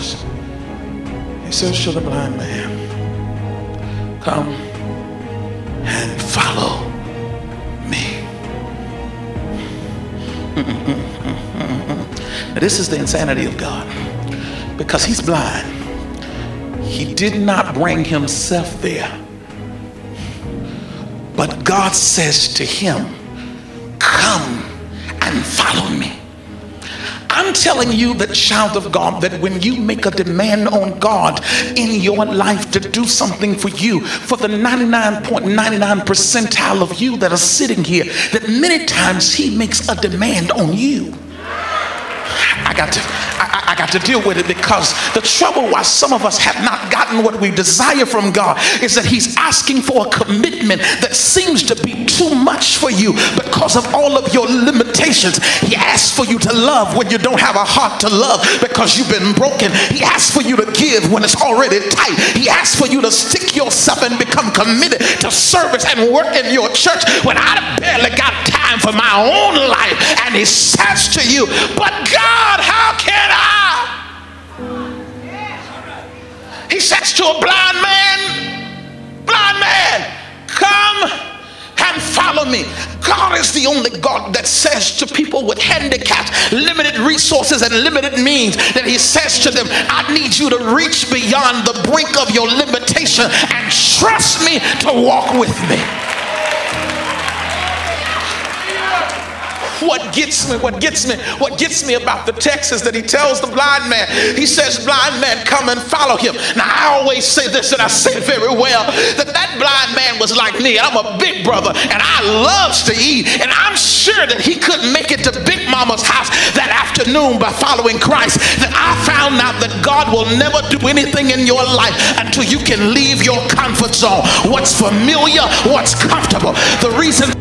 He says to the blind man, Come and follow me. now, this is the insanity of God because he's blind. He did not bring himself there. But God says to him, Come and follow me. I'm telling you, the child of God, that when you make a demand on God in your life to do something for you, for the 99.99 percentile of you that are sitting here, that many times He makes a demand on you. I got to I, I, got to deal with it because the trouble why some of us have not gotten what we desire from God is that He's asking for a commitment that seems to be much for you because of all of your limitations. He asks for you to love when you don't have a heart to love because you've been broken. He asks for you to give when it's already tight. He asks for you to stick yourself and become committed to service and work in your church when I barely got time for my own life. And He says to you, But God, how can I? He says to a blind follow me. God is the only God that says to people with handicaps, limited resources, and limited means that He says to them, I need you to reach beyond the brink of your limitation and trust me to walk with me. What gets me, what gets me, what gets me about the text is that he tells the blind man, he says, blind man, come and follow him. Now I always say this and I say it very well, that that blind man was like me. I'm a big brother and I loves to eat. And I'm sure that he couldn't make it to Big Mama's house that afternoon by following Christ. That I found out that God will never do anything in your life until you can leave your comfort zone. What's familiar, what's comfortable. The reason